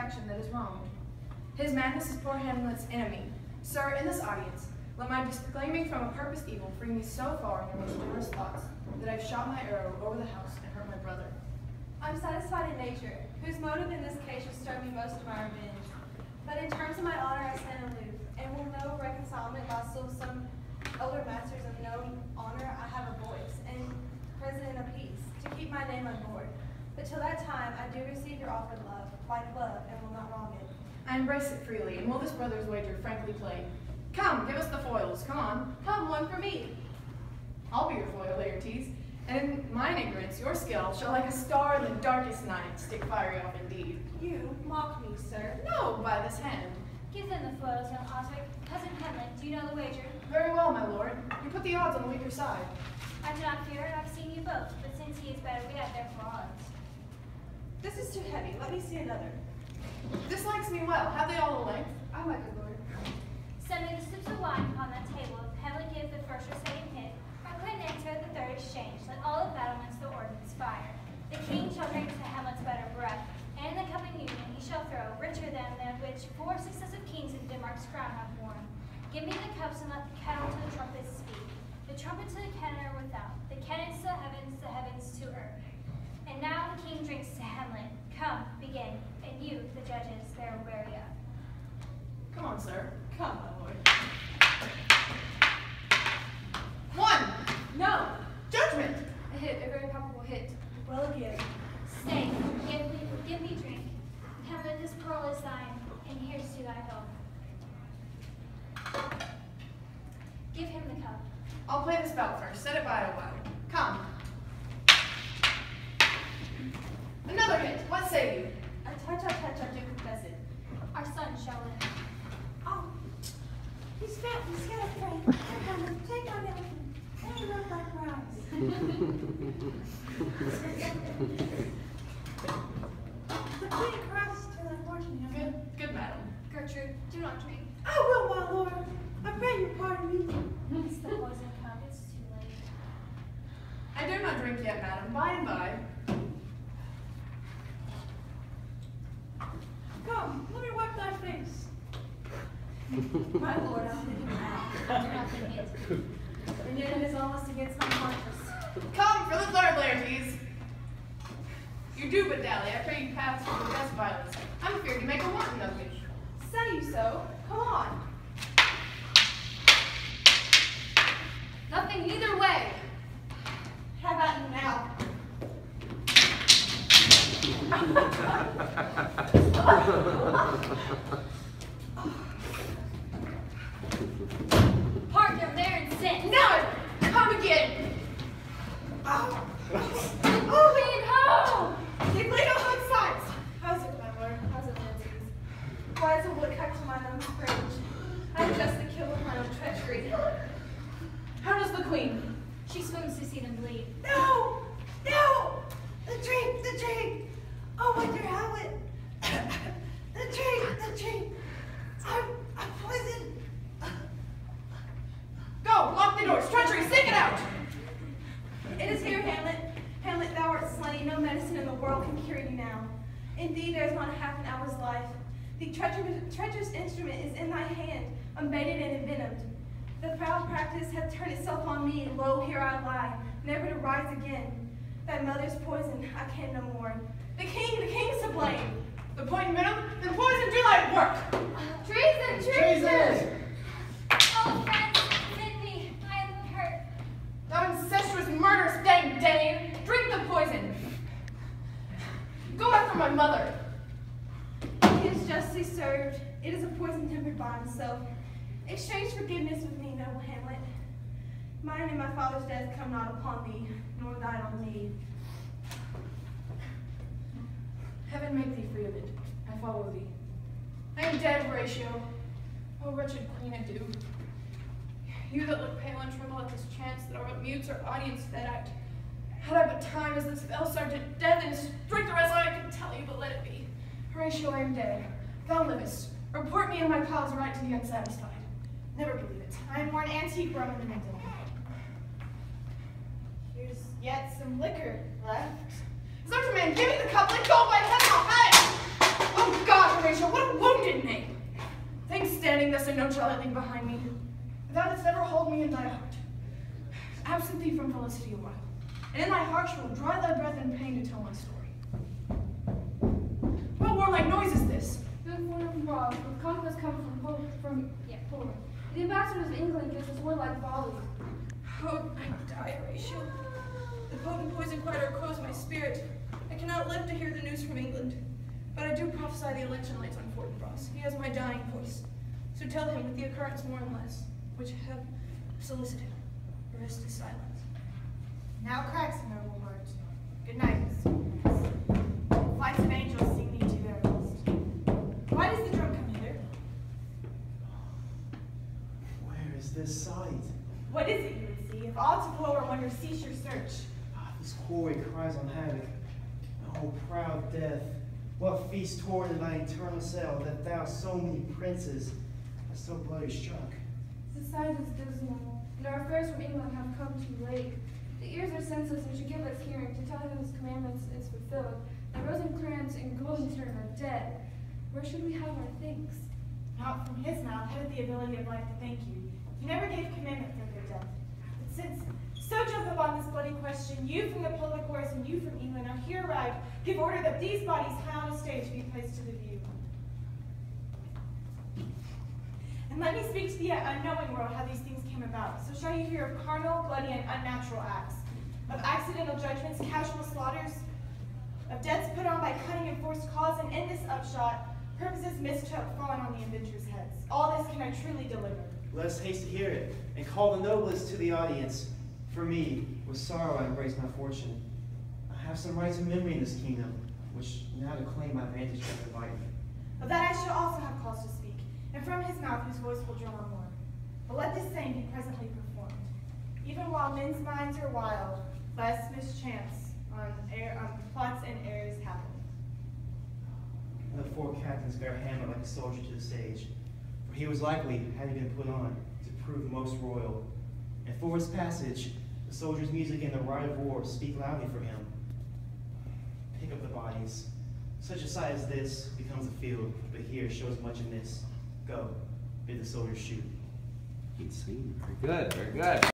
that is wronged. His madness is poor Hamlet's enemy. Sir, in this audience, let my disclaiming from a purposed evil bring me so far in most generous thoughts that I've shot my arrow over the house and hurt my brother. I'm satisfied in nature, whose motive in this case will stir me most to my revenge. But in terms of my honor, I stand aloof, and will no reconcilement while still some elder masters of no honor I have a voice, and president of peace, to keep my name on board. But till that time, I do receive offered love, like love, and will not wrong it. I embrace it freely, and will this brother's wager frankly play? Come, give us the foils, come on. Come, one for me. I'll be your foil, Laertes, and in mine ignorance, your skill shall like a star in the darkest night stick fiery off indeed. You mock me, sir. No, by this hand. Give them the foils, young Osric. Cousin Hamlet, do you know the wager? Very well, my lord. You put the odds on the weaker side. I do not fear it, I've seen you both, but since he is better, we have therefore odds. This is too heavy. Let me see another. This likes me well. Have they all a length? I like it, Lord. Me the sips of wine upon that table. Hamlet give the first reciting hit. I put an enter the third exchange. Let all the battlements the ordnance fire. The king shall drink to Hamlet's better breath, and in the coming union he shall throw, richer than that which four successive kings in Denmark's crown have worn. Give me the cups and let the kettle to the trumpets speak. The trumpet to the cannon without, the cannons to the heavens, the heavens to earth. And now the king drinks to Hamlet. Come, begin, and you, the judges, there wary of. Come on, sir. Come, my lord. One! No! Judgment! A hit, a very palpable hit. Well again. Stay, give me, give me drink. Hamlet, this pearl is thine, and here's to thy health. Give him the cup. I'll play the spell first. Set it by a while. Come. Another hit. What say you? I touch, I touch, I do confess it. Our son shall live. Oh, he's got, he's got a friend. Take on him, take on him. They look like rice. The queen crosses to thy fortune, Good, Hamlet. good, madam. Gertrude, do not drink. I will, my lord. I pray you pardon me. It's the poison cup, it's too late. I dare not drink yet, madam. By and by. Come, let me wipe thy face. My lord, I'll think him out. I do not think it. And yet it is almost against my conscience. Come for the third, Laertes. You do but dally. I pray you pass with the best violence. I'm feared you make a wanton of me. Say you so? Come on. Nothing either way. How about you now? Part him there and sin. No! Come again! Oh, oh Queen ho! They bleed on both sides. How's it, my lord? How's it, Laertes? Why is a woodcock to mine own courage? I am just the kill with my own treachery. How does the queen? She swims to see them bleed. no, no. The drink, the drink. Oh, my dear Hamlet. The drink, the drink. I'm, I'm poisoned. Go! Lock the doors! Treachery! Stick it out! It is here, Hamlet. Hamlet, thou art slain. No medicine in the world can cure you now. Indeed, there is not half an hour's life. The treacherous, treacherous instrument is in thy hand, unbaited and envenomed. The foul practice hath turned itself on me, and lo, here I lie, never to rise again. Thy mother's poison, I can no more. The king, the king's to blame. The point venom? Then poison do thy work! Treason! Oh, friends, send me. I am hurt. Thou incestuous murderous dang Dane! Drink the poison! Go after my mother! He is justly served. It is a poison tempered by himself. Exchange forgiveness with me, noble Hamlet. Mine and my father's death come not upon thee, nor thine on me. Heaven make thee free of it. I follow thee. I am dead, Horatio. O wretched queen, adieu. You that look pale and tremble at this chance that but mutes or audience out. Had I but time as this fell sergeant death and strike the rest, I could tell you, but let it be. Horatio, I am dead. Thou livest. Report me and my cause right to the unsatisfied. Never believe it. I am more an antique Roman than a Dylan. Here's yet some liquor left. Such a man, give me the cup, let go of my head! Oh God, Horatio, what a wounded name! Thanks standing thus and no challenging behind me. Thou didst never hold me in thy heart. Absent thee from felicity a while, and in thy heart shall dry thy breath in pain to tell my story. The foreign laws with conquest come from Pol- from yeah, Poland. The ambassadors of England gives us warlike folly. Oh, I die, Horatio. The potent poison quieter close my spirit. I cannot live to hear the news from England. But I do prophesy the election lights on Fortinbras. He has my dying voice. So tell him with the occurrence more and less, which have solicited, the rest is silence. Now cracks, noble heart. Good night, this sight? What is it you would see? If aught of woe or wonder cease your search. Ah, this quarry cries on havoc. Oh, proud death, what feast toward in thy eternal cell that thou so many princes hast so bloody struck? The sight is dismal, and our affairs from England have come too late. The ears are senseless and should give us hearing to tell him his commandments is fulfilled. And Rosencrantz and Guildenstern are dead. Where should we have our thanks? Not from his mouth had the ability of life to thank you. He never gave commandment for their death. But since so jump upon this bloody question, you from the public wars and you from England are here arrived, give order that these bodies high on a stage be placed to the view. And let me speak to the unknowing world how these things came about. So shall you hear of carnal, bloody, and unnatural acts, of accidental judgments, casual slaughters, of deaths put on by cunning and forced cause, and in this upshot, purposes mistook falling on the avengers' heads. All this can I truly deliver. Let us haste to hear it, and call the noblest to the audience. For me, with sorrow I embrace my fortune. I have some rights of memory in this kingdom, which now to claim my vantage shall invite me. Of that I shall also have cause to speak, and from his mouth whose voice will draw more. But let this same be presently performed. Even while men's minds are wild, lest mischance on, air, on plots and errors happen. And the four captains bear Hamlet like a soldier to the stage, for he was likely, having been put on, to prove most royal. And for his passage, the soldiers' music and the rite of war speak loudly for him. Pick up the bodies. Such a sight as this becomes a field, but here shows much in this. Go, bid the soldiers shoot. Very good, very good.